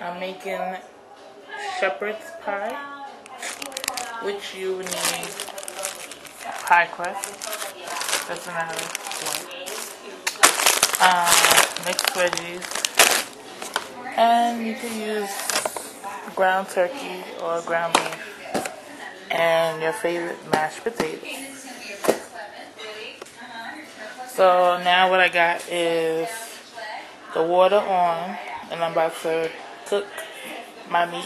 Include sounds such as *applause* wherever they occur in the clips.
I'm making shepherd's pie, which you need pie crust. That's another one. Uh, mixed veggies, and you can use ground turkey or ground beef, and your favorite mashed potatoes. So now what I got is the water on, and I'm about to cook my meat.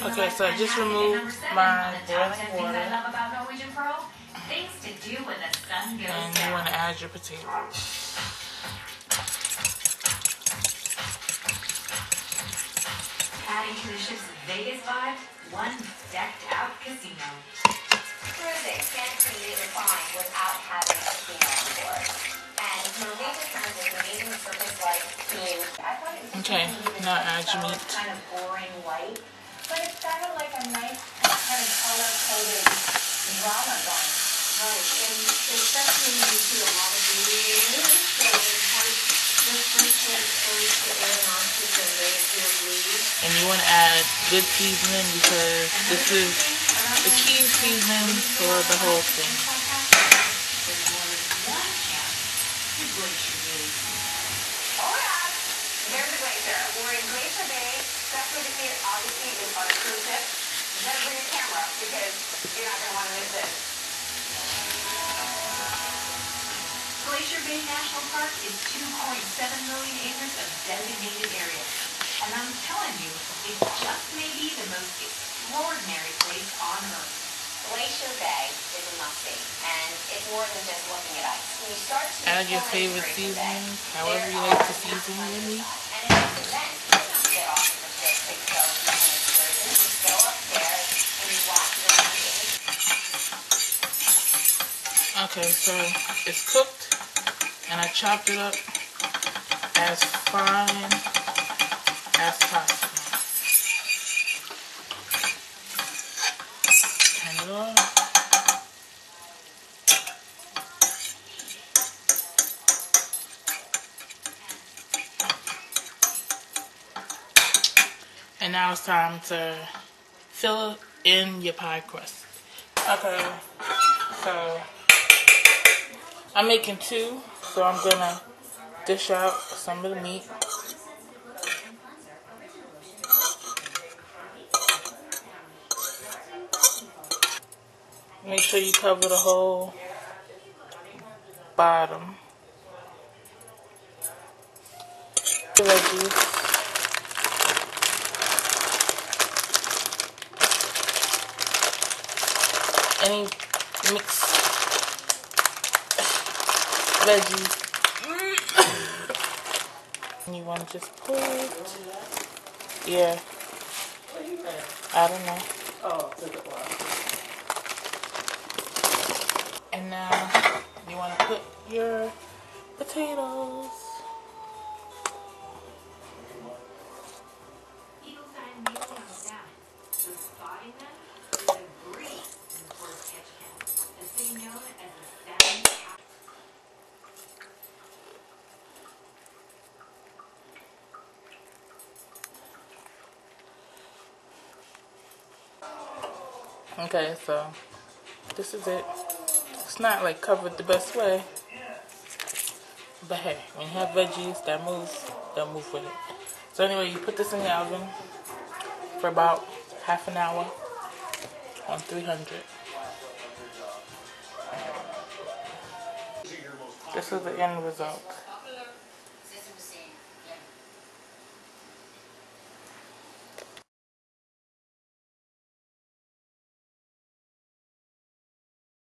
Okay, so I just removed my boiling water. And you want to add your potatoes. Adding to the ship's Vegas vibe, one decked out casino. Cruising can't create a fine without having a casino on board. And Norwegian Okay, add your meat. kind of boring white, but it's kind of like a nice kind of color-coded drama going. Right, and especially when you do a lot of reading, so it's hard, get exposed to air and oxygen, they appear blue. And you want to add good seasoning because this is the key seasoning for the whole thing. We're in Glacier Bay. That's where the key obviously is on a cruise ship. Better bring your camera because you're not going to want to miss it. Glacier Bay National Park is 2.7 million acres of designated area. And I'm telling you, it just may be the most extraordinary place on Earth. Glacier Bay is a must-see, and it's more than just looking at ice. When you start to Add your favorite seasonings, however you like to season your meat. Okay, so it's cooked and I chopped it up as fine as possible. And now it's time to fill in your pie crust. Okay, so I'm making two, so I'm gonna dish out some of the meat. Make sure you cover the whole bottom. The Any mixed veggies. *coughs* And you want to just put, yeah, I don't know. Oh. And now you want to put your potatoes. Okay, so this is it. It's not like covered the best way. But hey, when you have veggies that move, they'll move with it. So anyway, you put this in the oven for about half an hour on 300. This is the end result.